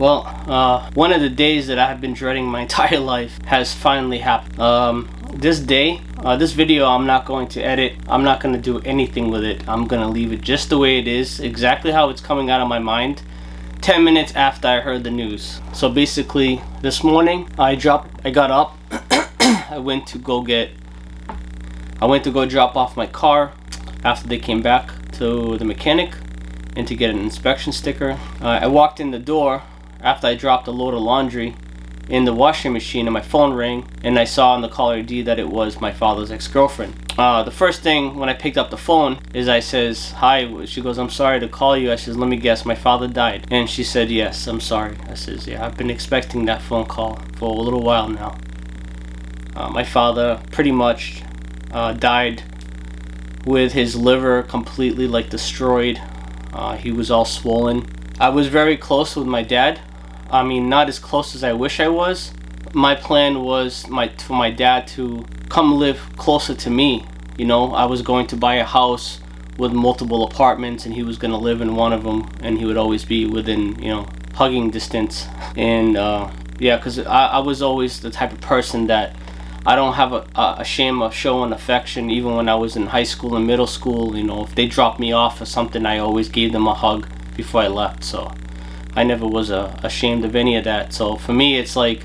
Well, uh, one of the days that I have been dreading my entire life has finally happened. Um, this day, uh, this video I'm not going to edit. I'm not going to do anything with it. I'm going to leave it just the way it is, exactly how it's coming out of my mind. 10 minutes after I heard the news. So basically, this morning I dropped, I got up, I went to go get, I went to go drop off my car after they came back to the mechanic and to get an inspection sticker. Uh, I walked in the door after I dropped a load of laundry in the washing machine and my phone rang and I saw on the caller ID that it was my father's ex-girlfriend. Uh, the first thing when I picked up the phone is I says, hi, she goes, I'm sorry to call you. I says, let me guess, my father died. And she said, yes, I'm sorry. I says, yeah, I've been expecting that phone call for a little while now. Uh, my father pretty much uh, died with his liver completely like destroyed. Uh, he was all swollen. I was very close with my dad. I mean, not as close as I wish I was. My plan was my for my dad to come live closer to me. You know, I was going to buy a house with multiple apartments and he was going to live in one of them and he would always be within, you know, hugging distance. And uh, yeah, because I, I was always the type of person that I don't have a, a shame of showing affection even when I was in high school and middle school. You know, if they dropped me off or something, I always gave them a hug before I left. So I never was uh, ashamed of any of that. So for me, it's like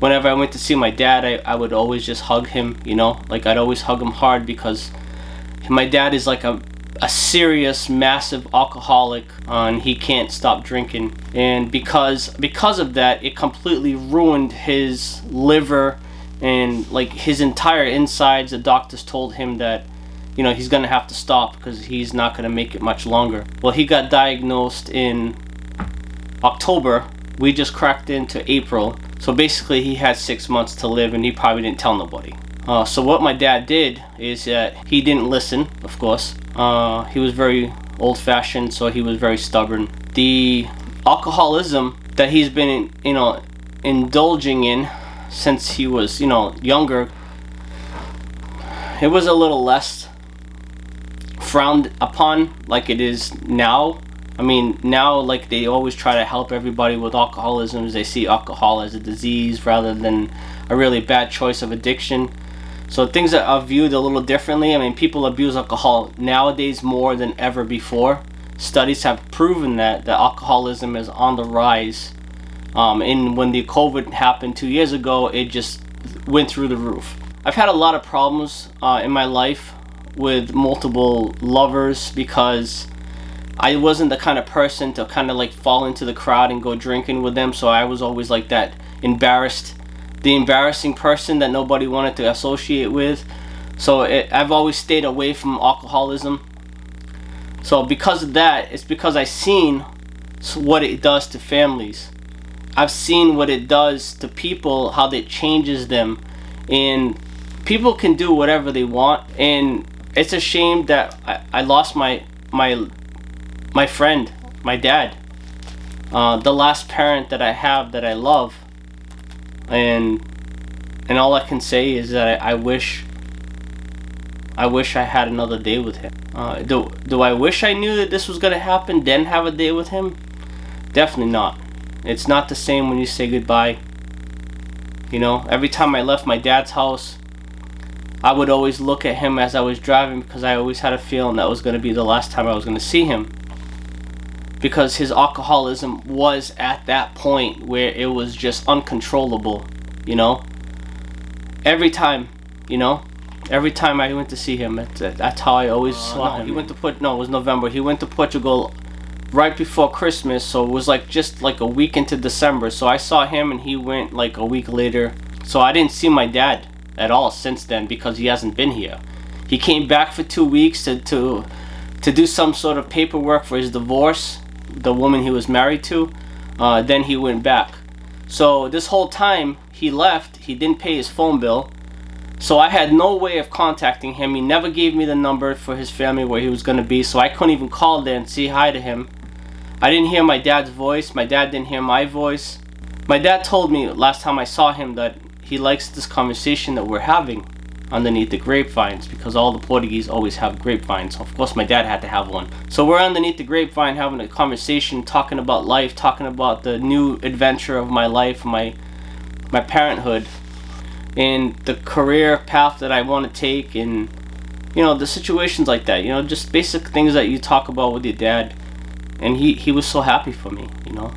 whenever I went to see my dad, I, I would always just hug him, you know, like I'd always hug him hard because my dad is like a, a serious, massive alcoholic uh, and he can't stop drinking. And because, because of that, it completely ruined his liver and like his entire insides the doctors told him that you know he's gonna have to stop because he's not gonna make it much longer well he got diagnosed in October we just cracked into April. So basically he had six months to live and he probably didn't tell nobody. Uh, so what my dad did is that he didn't listen of course. Uh, he was very old-fashioned so he was very stubborn. The alcoholism that he's been you know indulging in since he was, you know, younger, it was a little less frowned upon like it is now. I mean, now like they always try to help everybody with alcoholism. They see alcohol as a disease rather than a really bad choice of addiction. So things are viewed a little differently. I mean, people abuse alcohol nowadays more than ever before. Studies have proven that the alcoholism is on the rise um, and when the COVID happened two years ago, it just went through the roof. I've had a lot of problems uh, in my life with multiple lovers because I wasn't the kind of person to kind of like fall into the crowd and go drinking with them. So I was always like that embarrassed, the embarrassing person that nobody wanted to associate with. So it, I've always stayed away from alcoholism. So because of that, it's because I've seen what it does to families. I've seen what it does to people, how it changes them, and people can do whatever they want. And it's a shame that I, I lost my my my friend, my dad, uh, the last parent that I have that I love, and and all I can say is that I, I wish I wish I had another day with him. Uh, do do I wish I knew that this was gonna happen? Then have a day with him? Definitely not. It's not the same when you say goodbye. You know, every time I left my dad's house, I would always look at him as I was driving because I always had a feeling that was going to be the last time I was going to see him. Because his alcoholism was at that point where it was just uncontrollable, you know? Every time, you know? Every time I went to see him, that's, that's how I always uh, saw no, him. He went to put no, it was November. He went to Portugal right before Christmas, so it was like just like a week into December. So I saw him and he went like a week later. So I didn't see my dad at all since then because he hasn't been here. He came back for two weeks to to to do some sort of paperwork for his divorce, the woman he was married to. Uh, then he went back. So this whole time he left, he didn't pay his phone bill. So I had no way of contacting him. He never gave me the number for his family where he was going to be. So I couldn't even call there and say hi to him. I didn't hear my dad's voice. My dad didn't hear my voice. My dad told me last time I saw him that he likes this conversation that we're having. Underneath the grapevines because all the Portuguese always have grapevines. Of course, my dad had to have one. So we're underneath the grapevine having a conversation, talking about life, talking about the new adventure of my life, my my parenthood, and the career path that I want to take, and you know the situations like that. You know, just basic things that you talk about with your dad. And he he was so happy for me. You know,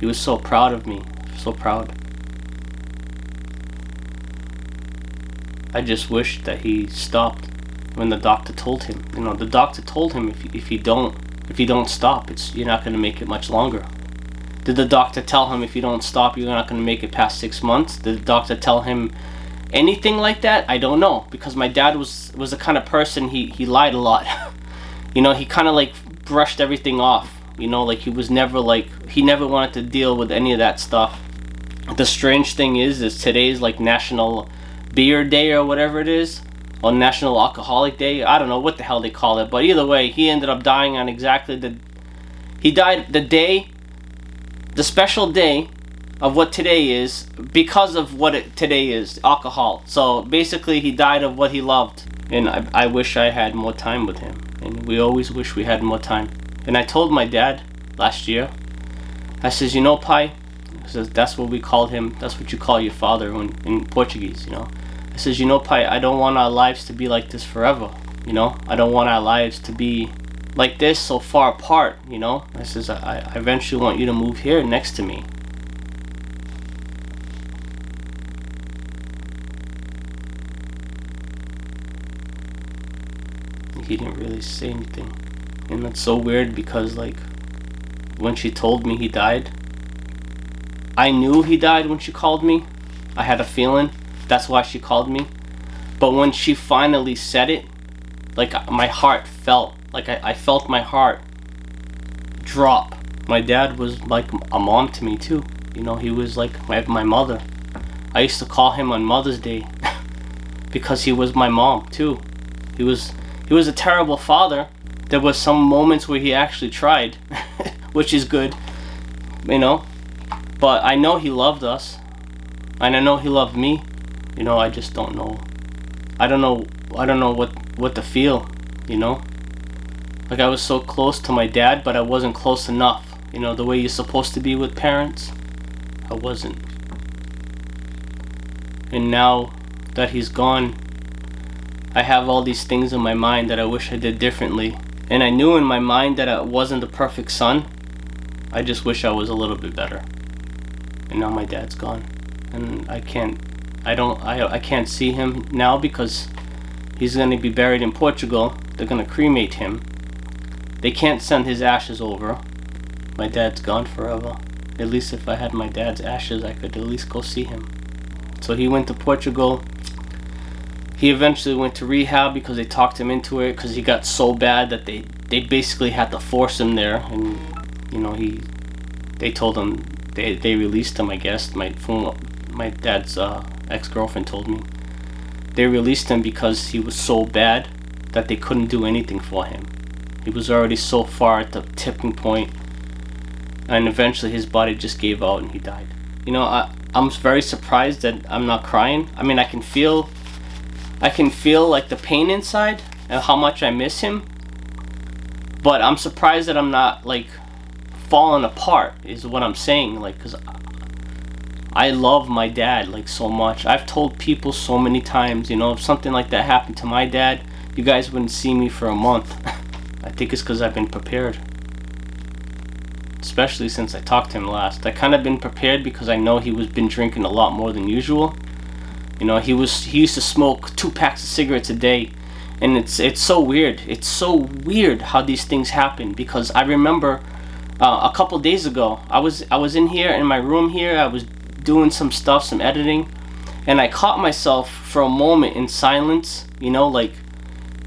he was so proud of me, so proud. I just wish that he stopped when the doctor told him. You know, the doctor told him if if you don't if you don't stop, it's you're not going to make it much longer. Did the doctor tell him if you don't stop, you're not going to make it past six months? Did the doctor tell him anything like that? I don't know because my dad was was the kind of person he he lied a lot. you know, he kind of like brushed everything off. You know, like he was never like he never wanted to deal with any of that stuff. The strange thing is, is today's like National Beer Day or whatever it is, on National Alcoholic Day. I don't know what the hell they call it, but either way, he ended up dying on exactly the. He died the day, the special day, of what today is because of what it today is alcohol. So basically, he died of what he loved, and I, I wish I had more time with him. And we always wish we had more time. And I told my dad last year. I says, you know, Pai. Says that's what we called him. That's what you call your father in, in Portuguese, you know. I says, you know, Pai, I don't want our lives to be like this forever. You know, I don't want our lives to be like this so far apart. You know, I says, I, I eventually want you to move here next to me. He didn't really say anything. And that's so weird because, like, when she told me he died, I knew he died when she called me. I had a feeling that's why she called me. But when she finally said it, like uh, my heart felt, like I, I felt my heart drop. My dad was like a mom to me too. You know, he was like my, my mother. I used to call him on Mother's Day because he was my mom too. He was he was a terrible father. There was some moments where he actually tried, which is good, you know. But I know he loved us, and I know he loved me. You know i just don't know. I don't know i don't know what what to feel you know? Like i was so close to my dad but i wasn't close enough. You know the way you're supposed to be with parents i wasn't. And now that he's gone i have all these things in my mind that i wish i did differently. And i knew in my mind that i wasn't the perfect son. I just wish i was a little bit better and now my dad's gone and i can't I don't I, I can't see him now because he's going to be buried in Portugal. They're going to cremate him. They can't send his ashes over. My dad's gone forever. At least if I had my dad's ashes, I could at least go see him. So he went to Portugal. He eventually went to rehab because they talked him into it because he got so bad that they they basically had to force him there and you know he they told him they they released him I guess my phone, my dad's uh, ex-girlfriend told me. They released him because he was so bad that they couldn't do anything for him. He was already so far at the tipping point and eventually his body just gave out and he died. You know, I, I'm very surprised that I'm not crying. I mean, I can feel, I can feel like the pain inside and how much I miss him. But I'm surprised that I'm not like falling apart is what I'm saying. Like, cause I love my dad like so much. I've told people so many times, you know, if something like that happened to my dad, you guys wouldn't see me for a month. I think it's because I've been prepared. Especially since I talked to him last. I kind of been prepared because I know he was been drinking a lot more than usual. You know, he was he used to smoke two packs of cigarettes a day. And it's it's so weird. It's so weird how these things happen because I remember uh, a couple days ago, I was I was in here in my room here. I was doing some stuff, some editing, and I caught myself for a moment in silence, you know, like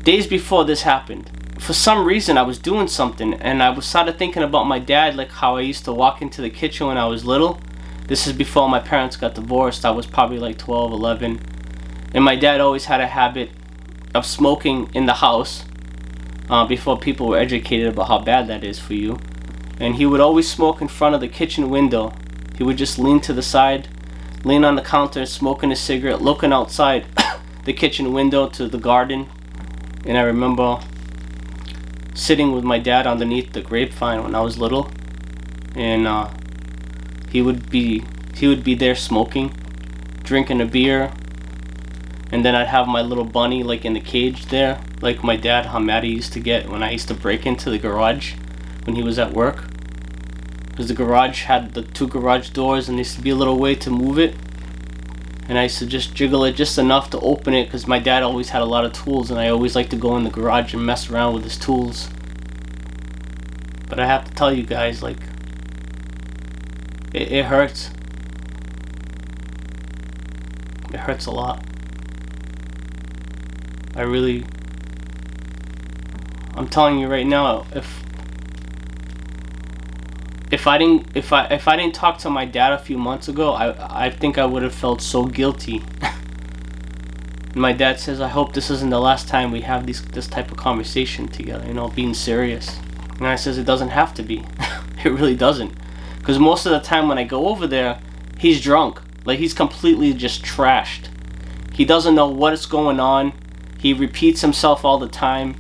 days before this happened. For some reason, I was doing something, and I was started thinking about my dad, like how I used to walk into the kitchen when I was little. This is before my parents got divorced. I was probably like 12, 11. And my dad always had a habit of smoking in the house uh, before people were educated about how bad that is for you. And he would always smoke in front of the kitchen window he would just lean to the side, lean on the counter, smoking a cigarette, looking outside. the kitchen window to the garden. And I remember sitting with my dad underneath the grapevine when I was little. And uh, he would be he would be there smoking, drinking a beer. And then I'd have my little bunny like in the cage there, like my dad Hamadi used to get when I used to break into the garage when he was at work. Because the garage had the two garage doors and there used to be a little way to move it and I used to just jiggle it just enough to open it because my dad always had a lot of tools and I always like to go in the garage and mess around with his tools. But I have to tell you guys, like, it, it hurts. It hurts a lot. I really, I'm telling you right now, if if I didn't if I if I didn't talk to my dad a few months ago, I I think I would have felt so guilty. my dad says, "I hope this isn't the last time we have these this type of conversation together. You know, being serious." And I says, "It doesn't have to be. it really doesn't, because most of the time when I go over there, he's drunk. Like he's completely just trashed. He doesn't know what is going on. He repeats himself all the time.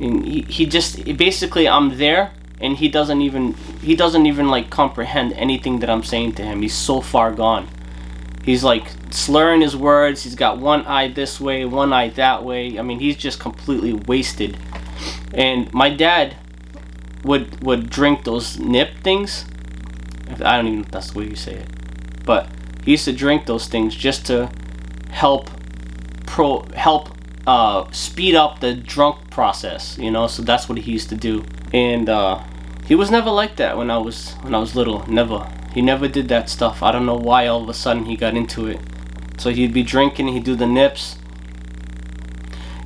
And he, he just basically I'm there and he doesn't even he doesn't even like comprehend anything that I'm saying to him. He's so far gone. He's like slurring his words. He's got one eye this way, one eye that way. I mean, he's just completely wasted. And my dad would would drink those nip things. I don't even know if that's the way you say it, but he used to drink those things just to help pro help uh, speed up the drunk process. You know, so that's what he used to do. And uh, he was never like that when I was when I was little. Never. He never did that stuff. I don't know why all of a sudden he got into it. So he'd be drinking, he'd do the nips.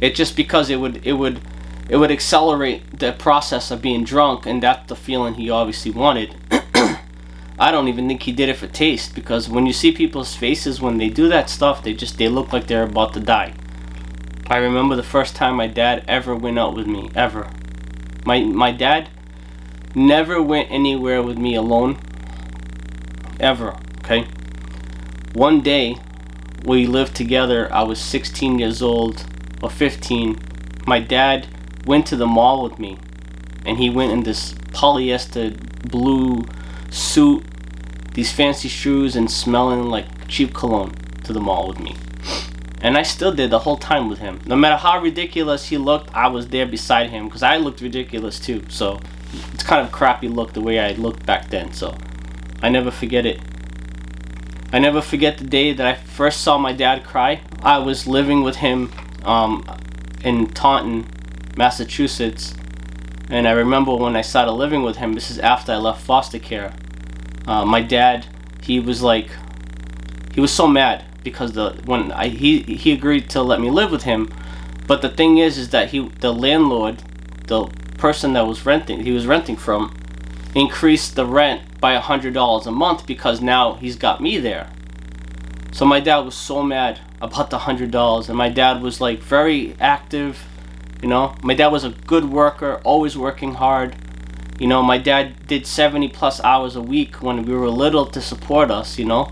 It just because it would it would it would accelerate the process of being drunk and that's the feeling he obviously wanted. I don't even think he did it for taste because when you see people's faces when they do that stuff, they just they look like they're about to die. I remember the first time my dad ever went out with me, ever. My my dad never went anywhere with me alone ever okay one day we lived together i was 16 years old or 15 my dad went to the mall with me and he went in this polyester blue suit these fancy shoes and smelling like cheap cologne to the mall with me and I still did the whole time with him. No matter how ridiculous he looked, I was there beside him because I looked ridiculous too. So it's kind of crappy look the way I looked back then. So I never forget it. I never forget the day that I first saw my dad cry. I was living with him um, in Taunton, Massachusetts. And I remember when I started living with him, this is after I left foster care. Uh, my dad, he was like, he was so mad because the when I he he agreed to let me live with him, but the thing is, is that he the landlord, the person that was renting, he was renting from, increased the rent by a hundred dollars a month because now he's got me there. So my dad was so mad about the hundred dollars, and my dad was like very active. You know, my dad was a good worker, always working hard. You know, my dad did 70 plus hours a week when we were little to support us, you know.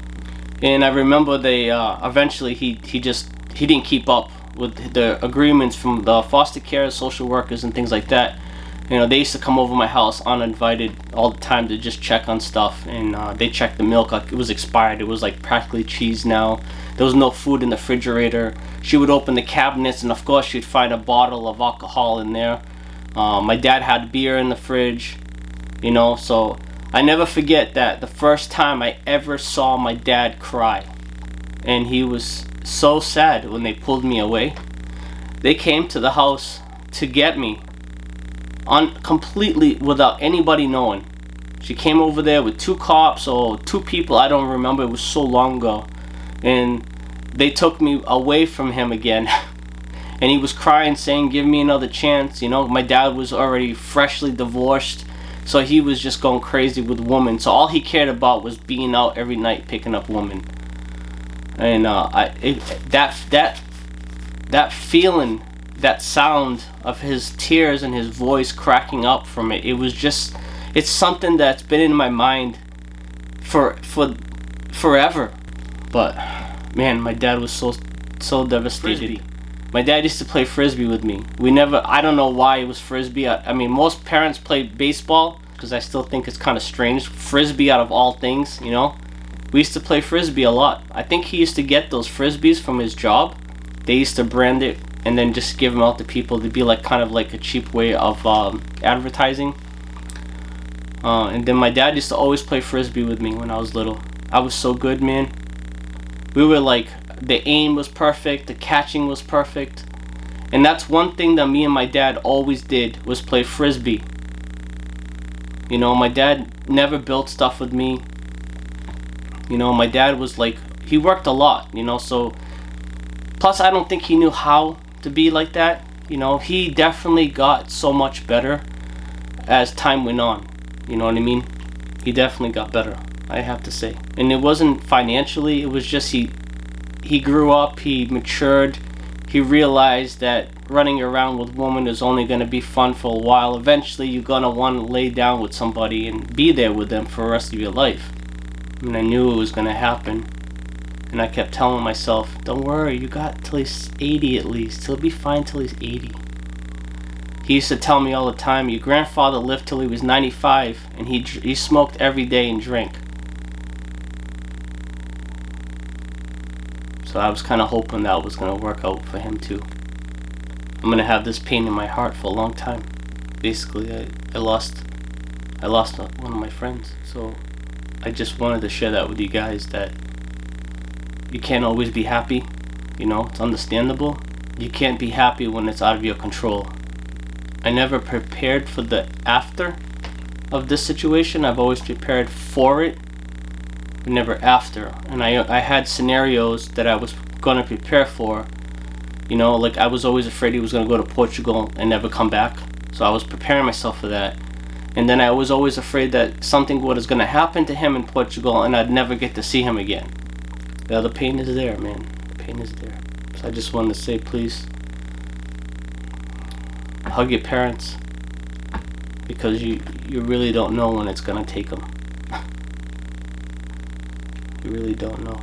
And I remember they uh, eventually he he just he didn't keep up with the agreements from the foster care, social workers, and things like that you know, they used to come over my house uninvited all the time to just check on stuff. And uh, they checked the milk like it was expired. It was like practically cheese now. There was no food in the refrigerator. She would open the cabinets and of course she'd find a bottle of alcohol in there. Uh, my dad had beer in the fridge, you know, so I never forget that the first time I ever saw my dad cry. And he was so sad when they pulled me away. They came to the house to get me on completely without anybody knowing. She came over there with two cops or two people, I don't remember, it was so long ago. And they took me away from him again. and he was crying saying, give me another chance. You know, my dad was already freshly divorced. So he was just going crazy with women. So all he cared about was being out every night picking up women. And uh, I, it, that, that, that feeling that sound of his tears and his voice cracking up from it. It was just, it's something that's been in my mind for for forever. But man, my dad was so so devastated. Frisbee. My dad used to play frisbee with me. We never, I don't know why it was frisbee. I, I mean, most parents play baseball because I still think it's kind of strange. Frisbee out of all things, you know? We used to play frisbee a lot. I think he used to get those frisbees from his job. They used to brand it and then just give them out to people to be like kind of like a cheap way of um, advertising. Uh, and then my dad used to always play frisbee with me when I was little. I was so good, man. We were like the aim was perfect, the catching was perfect. And that's one thing that me and my dad always did was play frisbee. You know, my dad never built stuff with me. You know, my dad was like he worked a lot, you know, so plus I don't think he knew how to be like that. You know, he definitely got so much better as time went on. You know what I mean? He definitely got better, I have to say. And it wasn't financially, it was just he he grew up, he matured, he realized that running around with women is only going to be fun for a while. Eventually, you're going to want to lay down with somebody and be there with them for the rest of your life. And I knew it was going to happen. And I kept telling myself, don't worry, you got till he's 80 at least. He'll be fine till he's 80. He used to tell me all the time, your grandfather lived till he was 95 and he, he smoked every day and drank. So I was kind of hoping that was going to work out for him too. I'm going to have this pain in my heart for a long time. Basically, I, I lost I lost one of my friends. So I just wanted to share that with you guys that you can't always be happy. You know, it's understandable. You can't be happy when it's out of your control. I never prepared for the after of this situation. I've always prepared for it but never after. And I, I had scenarios that I was going to prepare for. You know, like I was always afraid he was going to go to Portugal and never come back. So I was preparing myself for that. And then I was always afraid that something was going to happen to him in Portugal and I'd never get to see him again. Yeah, the pain is there, man. The pain is there. So I just wanted to say, please, hug your parents because you, you really don't know when it's going to take them. You really don't know.